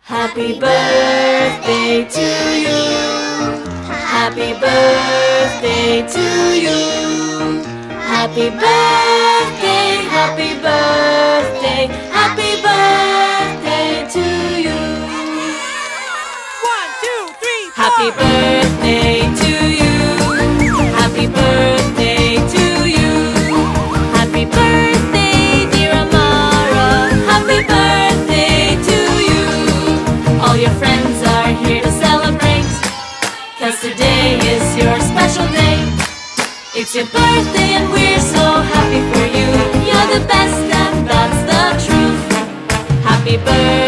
Happy birthday to you. Happy birthday to you. Happy birthday, happy birthday, happy birthday to you. One, two, three, four. Happy birthday to you. All your friends are here to celebrate. Cause today is your special day. It's your birthday and we're so happy for you. You're the best and that's the truth. Happy birthday